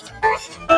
Música